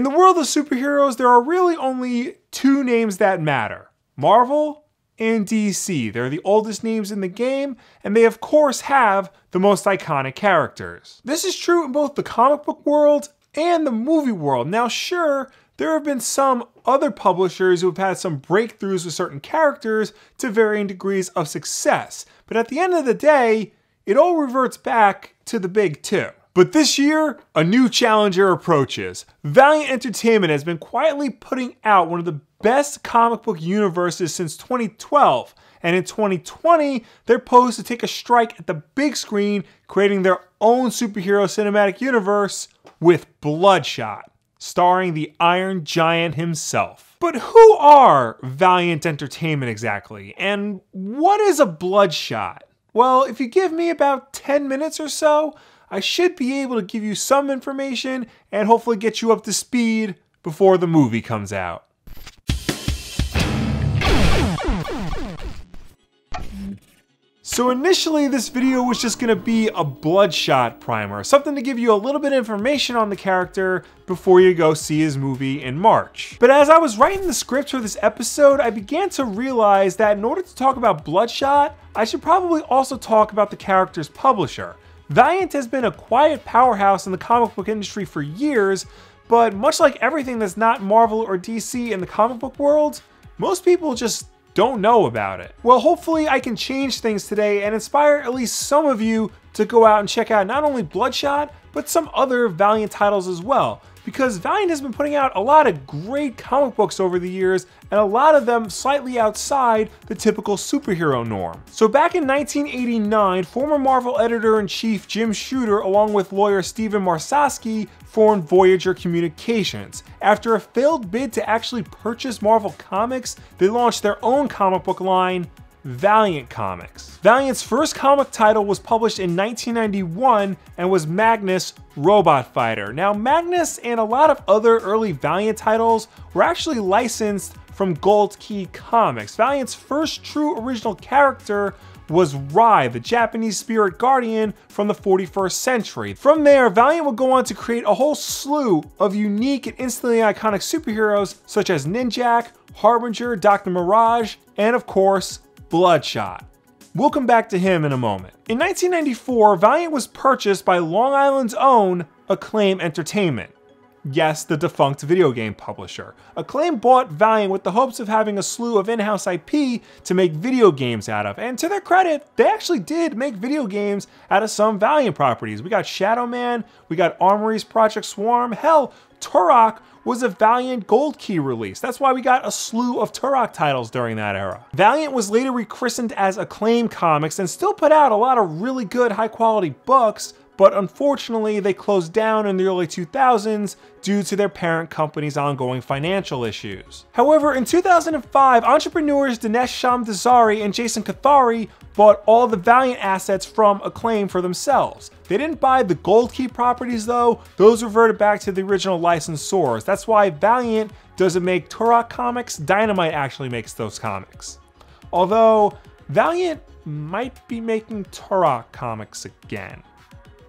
In the world of superheroes, there are really only two names that matter Marvel and DC. They're the oldest names in the game, and they, of course, have the most iconic characters. This is true in both the comic book world and the movie world. Now, sure, there have been some other publishers who have had some breakthroughs with certain characters to varying degrees of success, but at the end of the day, it all reverts back to the big two. But this year, a new challenger approaches. Valiant Entertainment has been quietly putting out one of the best comic book universes since 2012, and in 2020, they're posed to take a strike at the big screen, creating their own superhero cinematic universe with Bloodshot starring the Iron Giant himself. But who are Valiant Entertainment exactly? And what is a Bloodshot? Well, if you give me about 10 minutes or so, I should be able to give you some information and hopefully get you up to speed before the movie comes out. So initially this video was just gonna be a Bloodshot primer, something to give you a little bit of information on the character before you go see his movie in March. But as I was writing the script for this episode, I began to realize that in order to talk about Bloodshot, I should probably also talk about the character's publisher. Valiant has been a quiet powerhouse in the comic book industry for years, but much like everything that's not Marvel or DC in the comic book world, most people just don't know about it. Well, hopefully I can change things today and inspire at least some of you to go out and check out not only Bloodshot, but some other Valiant titles as well because Valiant has been putting out a lot of great comic books over the years, and a lot of them slightly outside the typical superhero norm. So back in 1989, former Marvel editor-in-chief Jim Shooter, along with lawyer Stephen Massarsky, formed Voyager Communications. After a failed bid to actually purchase Marvel Comics, they launched their own comic book line, Valiant Comics. Valiant's first comic title was published in 1991 and was Magnus Robot Fighter. Now, Magnus and a lot of other early Valiant titles were actually licensed from Gold Key Comics. Valiant's first true original character was Rai, the Japanese spirit guardian from the 41st century. From there, Valiant would go on to create a whole slew of unique and instantly iconic superheroes such as Ninjak, Harbinger, Dr. Mirage, and of course, Bloodshot. We'll come back to him in a moment. In 1994, Valiant was purchased by Long Island's own Acclaim Entertainment. Yes, the defunct video game publisher. Acclaim bought Valiant with the hopes of having a slew of in-house IP to make video games out of, and to their credit, they actually did make video games out of some Valiant properties. We got Shadow Man, we got Armorines Project Swarm, hell, Turok was a Valiant Gold Key release. That's why we got a slew of Turok titles during that era. Valiant was later rechristened as Acclaim Comics and still put out a lot of really good high quality books, but unfortunately they closed down in the early 2000s due to their parent company's ongoing financial issues. However, in 2005, entrepreneurs Dinesh Shamdasani and Jason Kothari bought all the Valiant assets from Acclaim for themselves. They didn't buy the Gold Key properties though, those reverted back to the original licensors. That's why Valiant doesn't make Turok comics, Dynamite actually makes those comics. Although, Valiant might be making Turok comics again.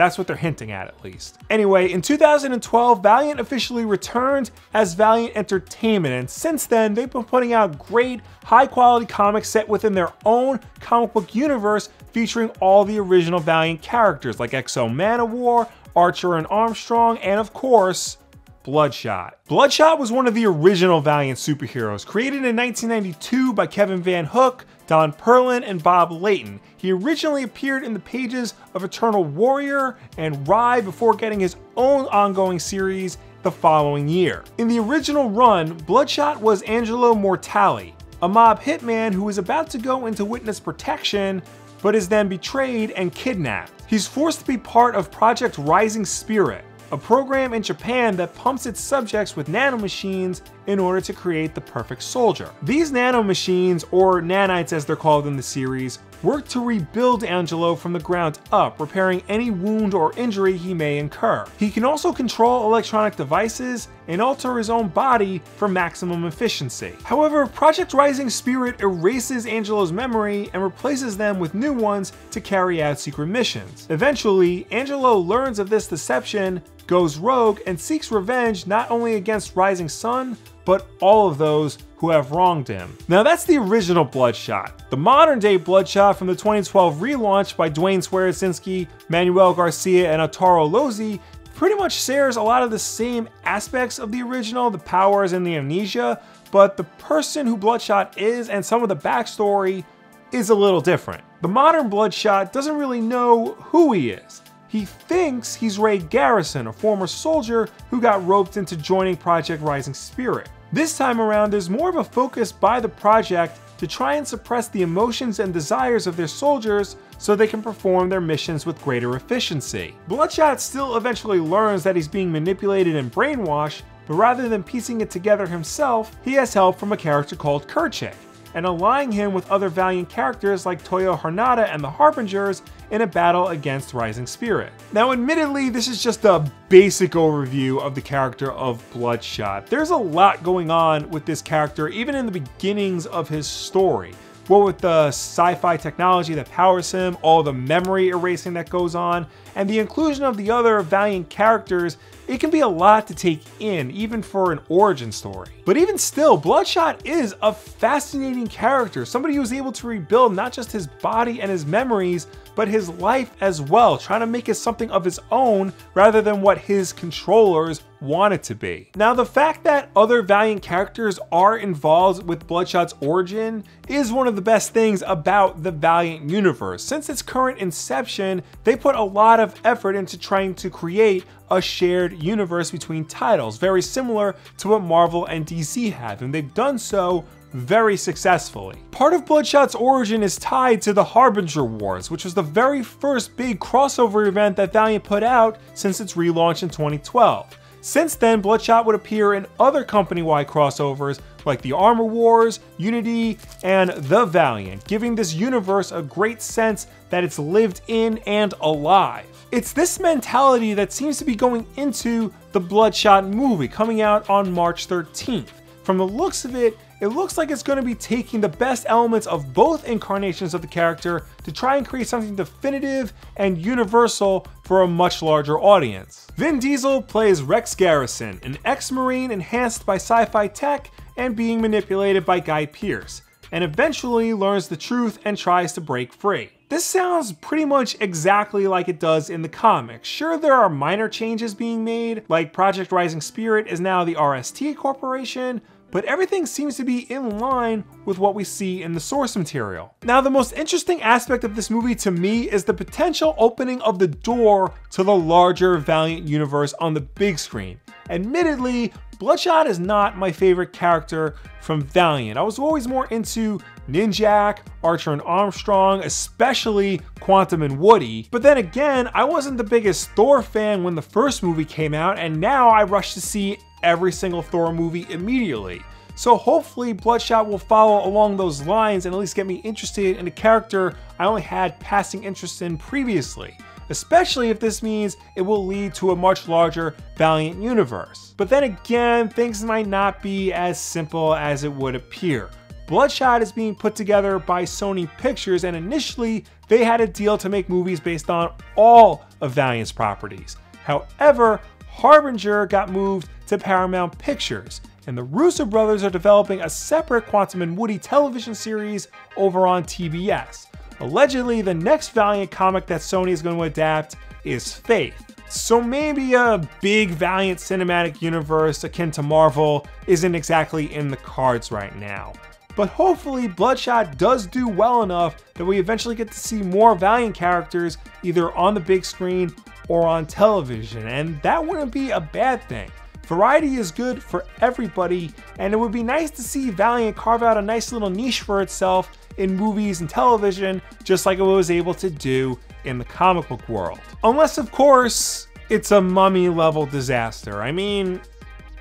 That's what they're hinting at, at least. Anyway, in 2012, Valiant officially returned as Valiant Entertainment, and since then, they've been putting out great, high quality comics set within their own comic book universe featuring all the original Valiant characters like X-O Manowar, Archer and Armstrong, and of course, Bloodshot. Bloodshot was one of the original Valiant superheroes, created in 1992 by Kevin Van Hook, Don Perlin, and Bob Layton. He originally appeared in the pages of Eternal Warrior and Rai before getting his own ongoing series the following year. In the original run, Bloodshot was Angelo Mortali, a mob hitman who is about to go into witness protection but is then betrayed and kidnapped. He's forced to be part of Project Rising Spirit, a program in Japan that pumps its subjects with nanomachines in order to create the perfect soldier. These nanomachines, or nanites as they're called in the series, work to rebuild Angelo from the ground up, repairing any wound or injury he may incur. He can also control electronic devices and alter his own body for maximum efficiency. However, Project Rising Spirit erases Angelo's memory and replaces them with new ones to carry out secret missions. Eventually, Angelo learns of this deception goes rogue and seeks revenge not only against Rising Sun, but all of those who have wronged him. Now that's the original Bloodshot. The modern day Bloodshot from the 2012 relaunch by Duane Swierczynski, Manuel Garcia, and Arturo Lozzi pretty much shares a lot of the same aspects of the original, the powers and the amnesia, but the person who Bloodshot is and some of the backstory is a little different. The modern Bloodshot doesn't really know who he is. He thinks he's Ray Garrison, a former soldier who got roped into joining Project Rising Spirit. This time around, there's more of a focus by the project to try and suppress the emotions and desires of their soldiers so they can perform their missions with greater efficiency. Bloodshot still eventually learns that he's being manipulated and brainwashed, but rather than piecing it together himself, he has help from a character called Kerchak, and allying him with other Valiant characters like Toyo Harada and the Harbingers in a battle against Rising Spirit. Now admittedly, this is just a basic overview of the character of Bloodshot. There's a lot going on with this character even in the beginnings of his story. What with the sci-fi technology that powers him, all the memory erasing that goes on, and the inclusion of the other Valiant characters, it can be a lot to take in, even for an origin story. But even still, Bloodshot is a fascinating character, somebody who's able to rebuild not just his body and his memories, but his life as well, trying to make it something of his own rather than what his controllers want it to be. Now, the fact that other Valiant characters are involved with Bloodshot's origin is one of the best things about the Valiant universe. Since its current inception, they put a lot of effort into trying to create a shared universe between titles, very similar to what Marvel and DC have, and they've done so very successfully. Part of Bloodshot's origin is tied to the Harbinger Wars, which was the very first big crossover event that Valiant put out since its relaunch in 2012. Since then, Bloodshot would appear in other company-wide crossovers like the Armor Wars, Unity, and The Valiant, giving this universe a great sense that it's lived in and alive. It's this mentality that seems to be going into the Bloodshot movie coming out on March 13th. From the looks of it, it looks like it's going to be taking the best elements of both incarnations of the character to try and create something definitive and universal for a much larger audience. Vin Diesel plays Rex Garrison, an ex-marine enhanced by sci-fi tech and being manipulated by Guy Pearce, and eventually learns the truth and tries to break free. This sounds pretty much exactly like it does in the comics. Sure, there are minor changes being made, like Project Rising Spirit is now the RST Corporation, but everything seems to be in line with what we see in the source material. Now, the most interesting aspect of this movie to me is the potential opening of the door to the larger Valiant universe on the big screen. Admittedly, Bloodshot is not my favorite character from Valiant. I was always more into Ninjak, Archer and Armstrong, especially Quantum and Woody. But then again, I wasn't the biggest Thor fan when the first movie came out, and now I rush to see every single Thor movie immediately. So hopefully Bloodshot will follow along those lines and at least get me interested in a character I only had passing interest in previously. Especially if this means it will lead to a much larger Valiant universe. But then again, things might not be as simple as it would appear. Bloodshot is being put together by Sony Pictures and initially they had a deal to make movies based on all of Valiant's properties. However, Harbinger got moved to Paramount Pictures, and the Russo brothers are developing a separate Quantum and Woody television series over on TBS. Allegedly, the next Valiant comic that Sony is going to adapt is Faith. So maybe a big Valiant cinematic universe akin to Marvel isn't exactly in the cards right now. But hopefully Bloodshot does do well enough that we eventually get to see more Valiant characters either on the big screen or on television, and that wouldn't be a bad thing. Variety is good for everybody, and it would be nice to see Valiant carve out a nice little niche for itself in movies and television, just like it was able to do in the comic book world. Unless, of course, it's a mummy level disaster. I mean,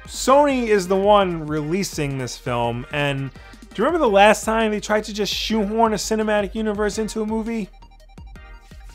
Sony is the one releasing this film, and do you remember the last time they tried to just shoehorn a cinematic universe into a movie?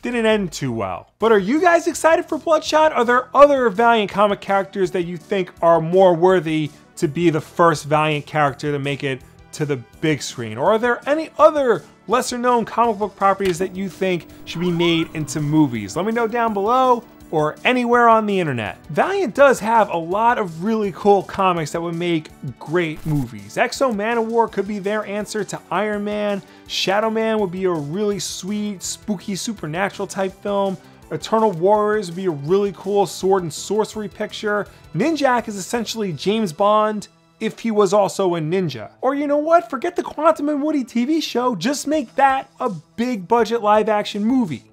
Didn't end too well. But are you guys excited for Bloodshot? Are there other Valiant comic characters that you think are more worthy to be the first Valiant character to make it to the big screen? Or are there any other lesser known comic book properties that you think should be made into movies? Let me know down below. Or anywhere on the internet. Valiant does have a lot of really cool comics that would make great movies. X-O Manowar could be their answer to Iron Man, Shadow Man would be a really sweet, spooky, supernatural type film, Eternal Warriors would be a really cool sword and sorcery picture, Ninjak is essentially James Bond, if he was also a ninja. Or you know what, forget the Quantum and Woody TV show, just make that a big budget live action movie.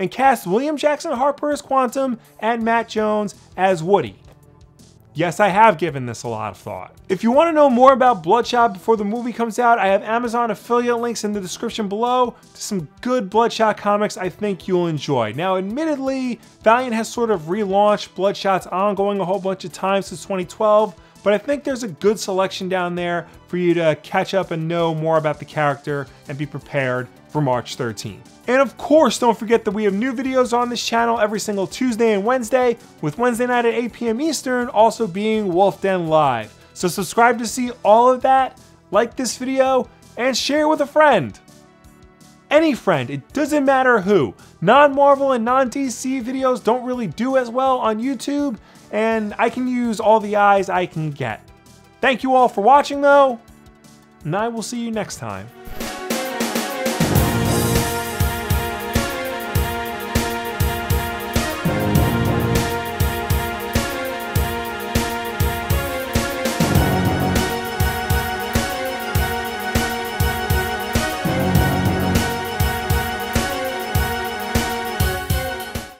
And cast William Jackson Harper as Quantum and Matt Jones as Woody. Yes, I have given this a lot of thought. If you want to know more about Bloodshot before the movie comes out, I have Amazon affiliate links in the description below to some good Bloodshot comics I think you'll enjoy. Now, admittedly, Valiant has sort of relaunched Bloodshot's ongoing a whole bunch of times since 2012, but I think there's a good selection down there for you to catch up and know more about the character and be prepared for March 13th. And of course, don't forget that we have new videos on this channel every single Tuesday and Wednesday, with Wednesday night at 8 p.m. Eastern also being Wulff Den Live. So subscribe to see all of that, like this video, and share it with a friend. Any friend, it doesn't matter who. Non-Marvel and non-DC videos don't really do as well on YouTube, and I can use all the eyes I can get. Thank you all for watching though, and I will see you next time.